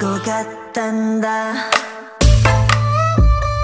같단다.